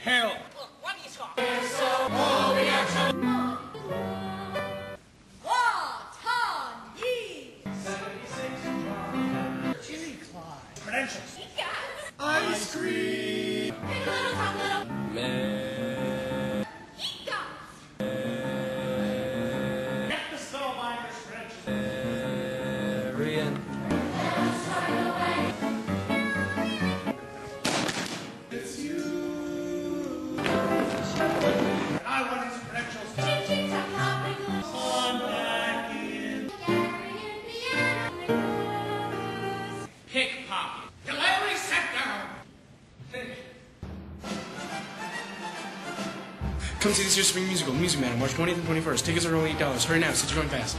Hell. Look, what are you talking? Credentials. Ice cream. Get the spellbinder's credentials. It's Come see this year's spring musical, Music Man, March 20th and 21st. Tickets are only $8. Hurry now, since you're going fast.